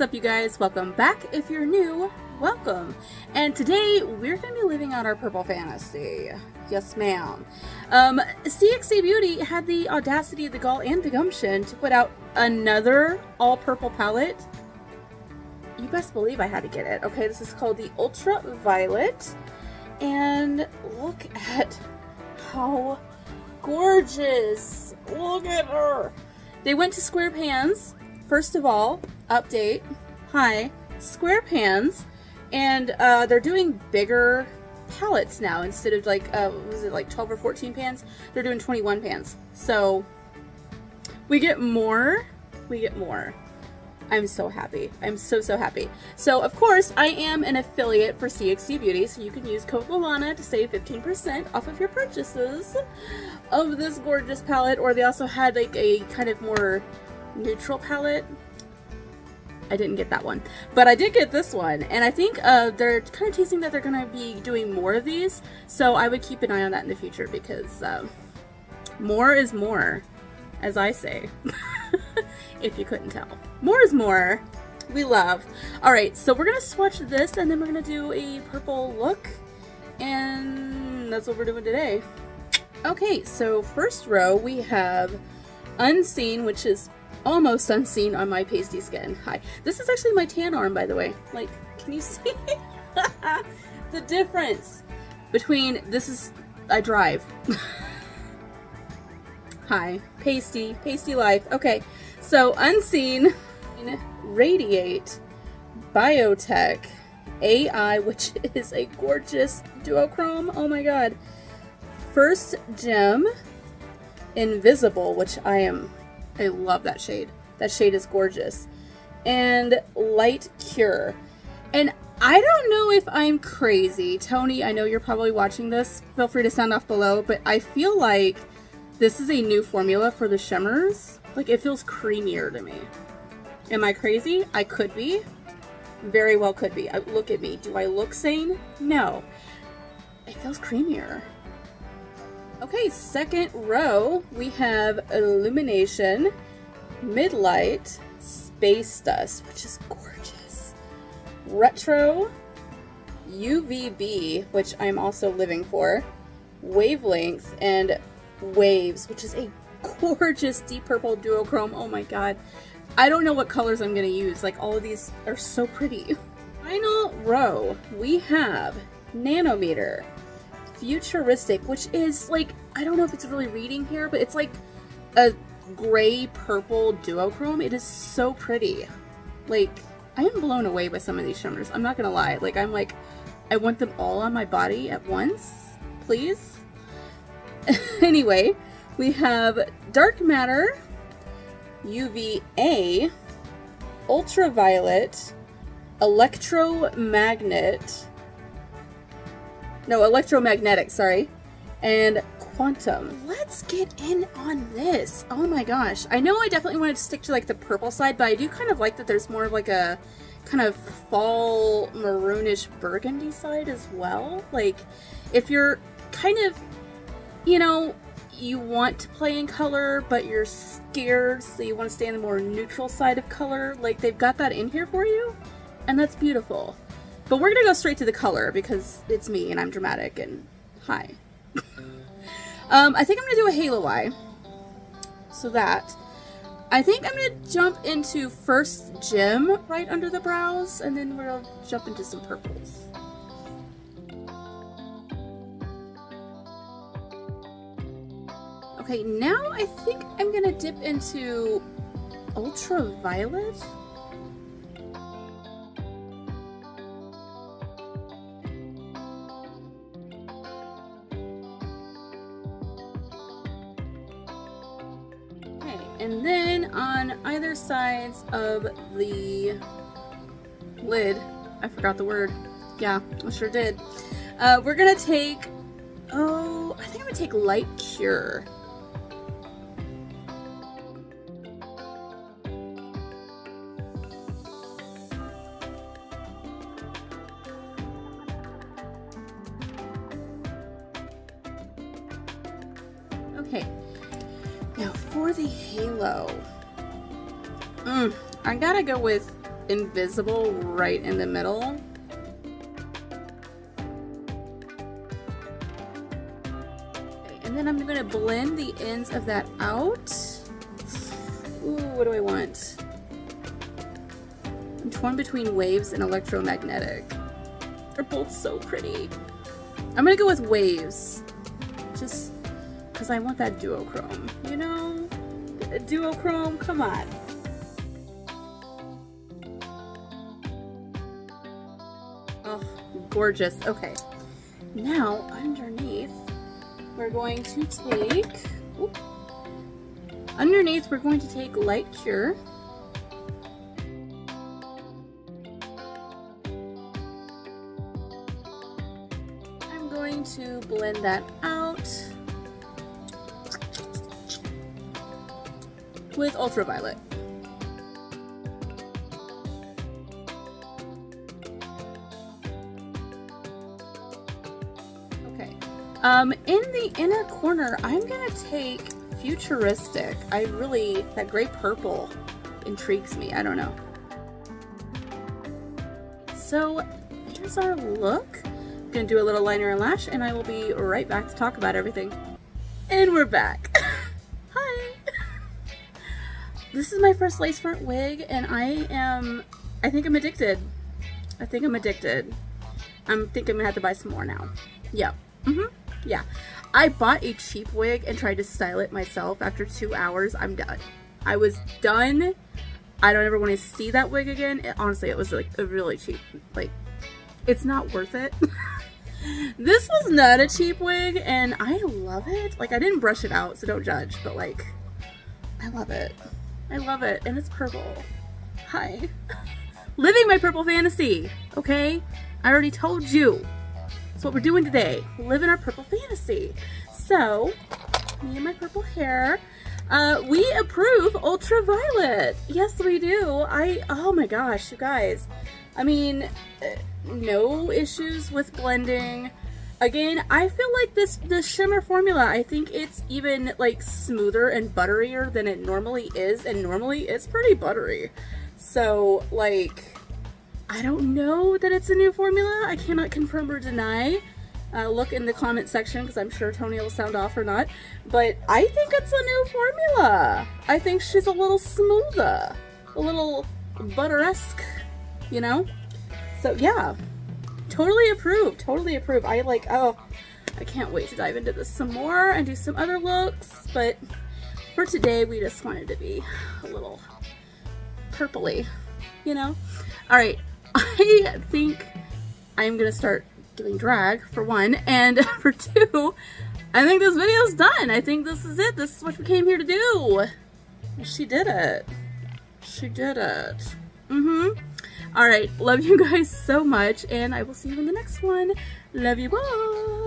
What's up you guys? Welcome back. If you're new, welcome. And today we're going to be living out our purple fantasy. Yes, ma'am. Um, CXC Beauty had the audacity, the gall, and the gumption to put out another all purple palette. You best believe I had to get it. Okay, this is called the Ultra Violet. And look at how gorgeous. Look at her. They went to Square Pans first of all, update, hi, square pans, and uh, they're doing bigger palettes now instead of like, uh, was it like 12 or 14 pans? They're doing 21 pans. So we get more, we get more. I'm so happy. I'm so, so happy. So, of course, I am an affiliate for CXC Beauty, so you can use code Llana to save 15% off of your purchases of this gorgeous palette, or they also had like a kind of more neutral palette. I didn't get that one, but I did get this one, and I think uh, they're kind of teasing that they're going to be doing more of these, so I would keep an eye on that in the future because um, more is more, as I say, if you couldn't tell. More is more. We love. All right, so we're going to swatch this, and then we're going to do a purple look, and that's what we're doing today. Okay, so first row we have Unseen, which is almost unseen on my pasty skin. Hi. This is actually my tan arm, by the way. Like, can you see the difference between, this is, I drive. Hi. Pasty. Pasty life. Okay. So, unseen, radiate, biotech, AI, which is a gorgeous duochrome. Oh my god. First gem, invisible, which I am I love that shade. That shade is gorgeous. And Light Cure. And I don't know if I'm crazy. Tony, I know you're probably watching this. Feel free to sound off below, but I feel like this is a new formula for the shimmers. Like, it feels creamier to me. Am I crazy? I could be. Very well could be. I, look at me. Do I look sane? No. It feels creamier. Okay, second row, we have Illumination, Midlight, Space Dust, which is gorgeous. Retro, UVB, which I'm also living for, Wavelength, and Waves, which is a gorgeous deep purple duochrome. Oh my god. I don't know what colors I'm going to use. Like, all of these are so pretty. Final row, we have Nanometer, futuristic, which is like, I don't know if it's really reading here, but it's like a gray purple duochrome. It is so pretty. Like, I am blown away by some of these shimmers. I'm not gonna lie. Like, I'm like, I want them all on my body at once, please. anyway, we have Dark Matter, UVA, Ultraviolet, Electromagnet, no, electromagnetic, sorry. And quantum. Let's get in on this. Oh my gosh. I know I definitely wanted to stick to like the purple side, but I do kind of like that there's more of like a kind of fall maroonish burgundy side as well. Like if you're kind of, you know, you want to play in color, but you're scared, so you want to stay on the more neutral side of color, like they've got that in here for you, and that's beautiful. But we're gonna go straight to the color because it's me and I'm dramatic and hi. um, I think I'm gonna do a halo eye. So that. I think I'm gonna jump into first gem right under the brows and then we'll jump into some purples. Okay, now I think I'm gonna dip into ultraviolet. And then on either sides of the lid, I forgot the word. Yeah, I sure did. Uh, we're gonna take, oh, I think I'm gonna take Light Cure. Okay, now for the halo, mm, I gotta go with invisible right in the middle. And then I'm gonna blend the ends of that out. Ooh, what do I want? I'm torn between waves and electromagnetic. They're both so pretty. I'm gonna go with waves. Just because I want that duochrome, you know? Duochrome, come on. Oh, gorgeous. Okay. Now, underneath, we're going to take... Underneath, we're going to take Light Cure. I'm going to blend that out with Ultraviolet. Okay. Um, in the inner corner, I'm gonna take Futuristic. I really, that gray purple intrigues me. I don't know. So, here's our look. I'm gonna do a little liner and lash, and I will be right back to talk about everything. And we're back. Hi! This is my first lace front wig, and I am, I think I'm addicted. I think I'm addicted. I'm thinking I'm gonna have to buy some more now. Yeah. Mm-hmm. Yeah. I bought a cheap wig and tried to style it myself. After two hours, I'm done. I was done. I don't ever want to see that wig again. It, honestly, it was like a really cheap, like, it's not worth it. this was not a cheap wig and I love it. Like, I didn't brush it out, so don't judge, but like, I love it. I love it. And it's purple. Hi. Living my purple fantasy, okay? I already told you. That's what we're doing today. Living our purple fantasy. So, me and my purple hair. Uh, we approve ultraviolet. Yes, we do. I, oh my gosh, you guys. I mean, uh, no issues with blending. Again, I feel like this, this shimmer formula, I think it's even like smoother and butterier than it normally is. And normally it's pretty buttery. So like, I don't know that it's a new formula. I cannot confirm or deny. Uh, look in the comment section because I'm sure Tony will sound off or not. But I think it's a new formula. I think she's a little smoother. A little butteresque, you know? So yeah, totally approve. Totally approve. I like, oh, I can't wait to dive into this some more and do some other looks. But for today, we just wanted to be a little purpley, you know? All right, I think I'm gonna start doing drag for one, and for two, I think this video's done. I think this is it. This is what we came here to do. She did it. She did it. Mm-hmm. All right, love you guys so much, and I will see you in the next one. Love you, bye.